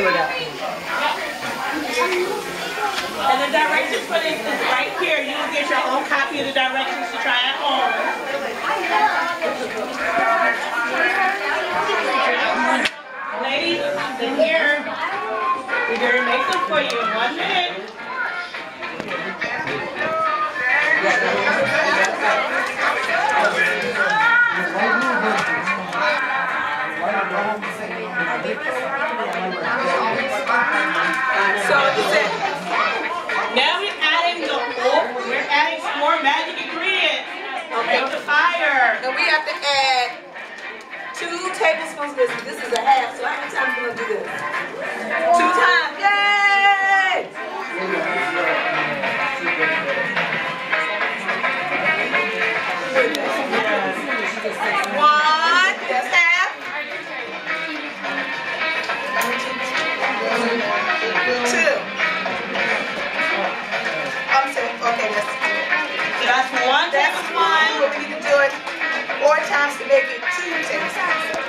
fill it out. And the directions for this is right here. You can get your own copy of the directions to try at home. Ladies, in here. We're going to make them for you in one minute. So this. This is a half, so how many times are we gonna do this? Two times. Yay! One, that's half. Two. I'm saying, okay, that's, That's one that's one, but we need to do it four times to make it two tablespoons.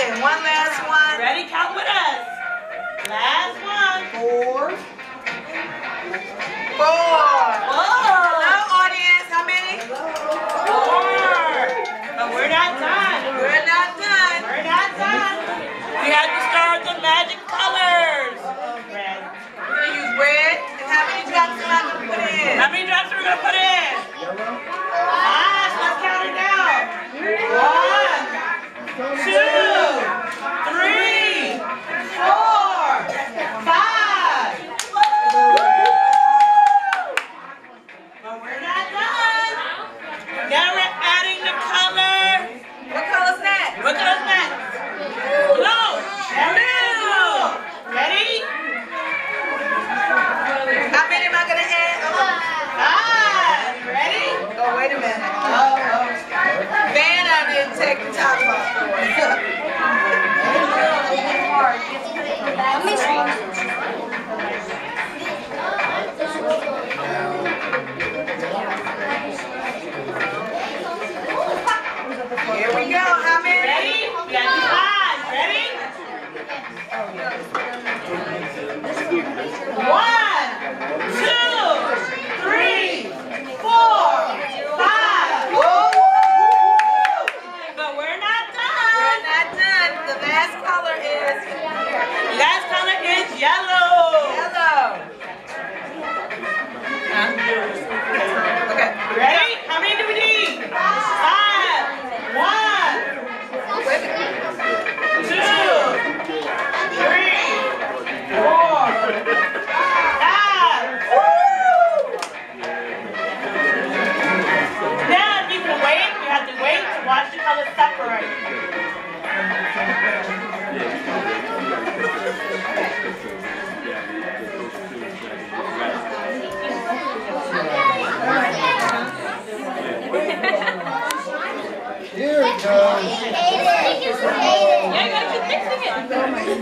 And one last one. Ready? Count with us. Last one. Four. Four. Hello, audience. How many? Four. But we're not done. We're not done. We're not done. We have to start with the magic colors. Red. We're gonna use red. And how many drops am I gonna put in? How many drops are we gonna put in? Five. Let's count it down. One, two, three, four, five. But we're not done. Now we're adding the color. What color's that? What color's that? Blue. Blue. Ready? How many am I gonna add? Five. Ready? Oh, wait a minute. Oh, oh. Van, I didn't take the top off. Here we go. How many? Ready? We got to five. Ready? One, two, three, four, five. But we're not done. We're not done. The last color is Last color is yellow. yellow.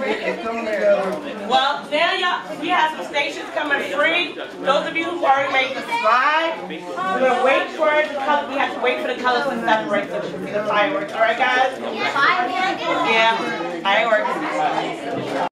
It's coming together. Well, now y'all, we have some stations coming free. Those of you who already made the slide, we're gonna wait for the color. We have to wait for the colors to separate so we can see the fireworks. All right, guys? Yeah, fireworks.